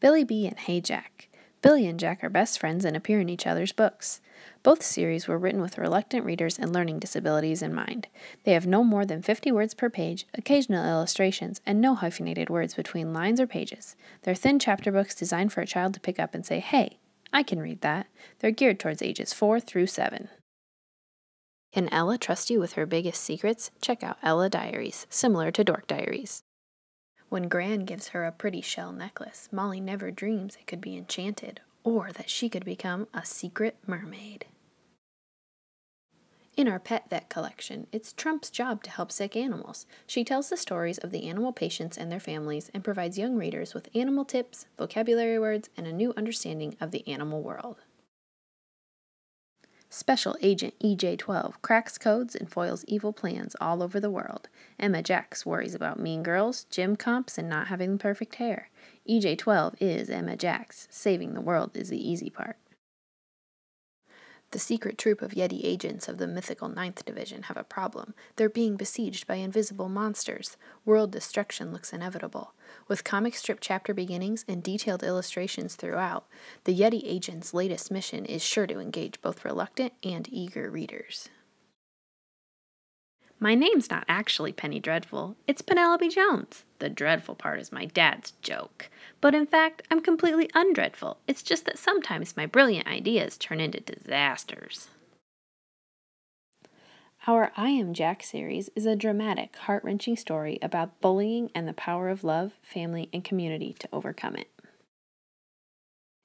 Billie B and Hey Jack. Billie and Jack are best friends and appear in each other's books. Both series were written with reluctant readers and learning disabilities in mind. They have no more than 50 words per page, occasional illustrations, and no hyphenated words between lines or pages. They're thin chapter books designed for a child to pick up and say, Hey, I can read that. They're geared towards ages 4 through 7. Can Ella trust you with her biggest secrets? Check out Ella Diaries, similar to Dork Diaries. When Gran gives her a pretty shell necklace, Molly never dreams it could be enchanted or that she could become a secret mermaid. In our Pet Vet collection, it's Trump's job to help sick animals. She tells the stories of the animal patients and their families and provides young readers with animal tips, vocabulary words, and a new understanding of the animal world. Special Agent EJ12 cracks codes and foils evil plans all over the world. Emma Jacks worries about mean girls, gym comps, and not having the perfect hair. EJ12 is Emma Jacks. Saving the world is the easy part. The secret troop of Yeti agents of the mythical Ninth Division have a problem. They're being besieged by invisible monsters. World destruction looks inevitable. With comic strip chapter beginnings and detailed illustrations throughout, the Yeti agents' latest mission is sure to engage both reluctant and eager readers. My name's not actually Penny Dreadful, it's Penelope Jones. The dreadful part is my dad's joke. But in fact, I'm completely undreadful. It's just that sometimes my brilliant ideas turn into disasters. Our I Am Jack series is a dramatic, heart wrenching story about bullying and the power of love, family, and community to overcome it.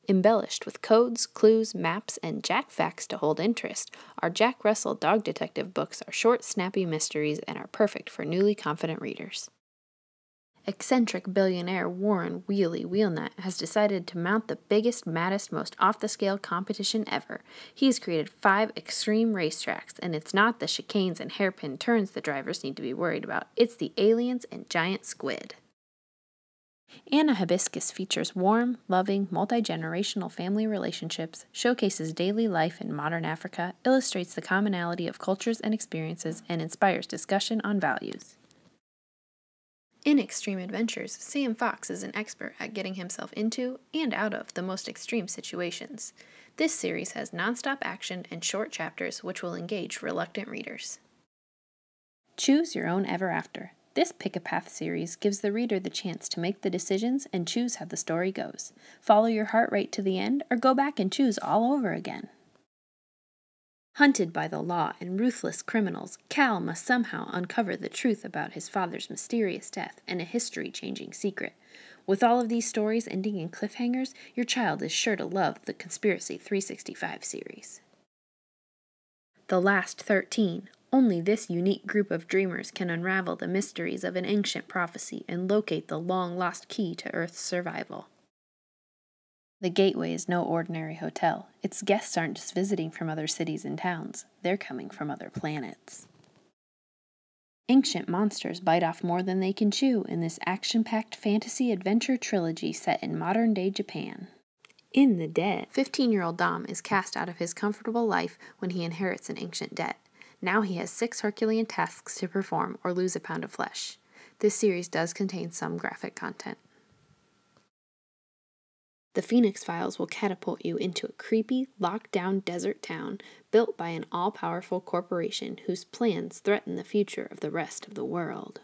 Embellished with codes, clues, maps, and Jack facts to hold interest, our Jack Russell Dog Detective books are short, snappy mysteries and are perfect for newly confident readers. Eccentric billionaire Warren Wheelie Wheelnut has decided to mount the biggest, maddest, most off the scale competition ever. He has created five extreme racetracks, and it's not the chicanes and hairpin turns the drivers need to be worried about, it's the aliens and giant squid. Anna Hibiscus features warm, loving, multi generational family relationships, showcases daily life in modern Africa, illustrates the commonality of cultures and experiences, and inspires discussion on values. In Extreme Adventures, Sam Fox is an expert at getting himself into and out of the most extreme situations. This series has nonstop action and short chapters which will engage reluctant readers. Choose your own ever after. This Pick a Path series gives the reader the chance to make the decisions and choose how the story goes. Follow your heart right to the end, or go back and choose all over again. Hunted by the law and ruthless criminals, Cal must somehow uncover the truth about his father's mysterious death and a history changing secret. With all of these stories ending in cliffhangers, your child is sure to love the Conspiracy 365 series. The Last 13 only this unique group of dreamers can unravel the mysteries of an ancient prophecy and locate the long lost key to Earth's survival. The Gateway is no ordinary hotel. Its guests aren't just visiting from other cities and towns, they're coming from other planets. Ancient monsters bite off more than they can chew in this action packed fantasy adventure trilogy set in modern day Japan. In the Debt, 15 year old Dom is cast out of his comfortable life when he inherits an ancient debt. Now he has six Herculean tasks to perform or lose a pound of flesh. This series does contain some graphic content. The Phoenix Files will catapult you into a creepy, locked down desert town built by an all powerful corporation whose plans threaten the future of the rest of the world.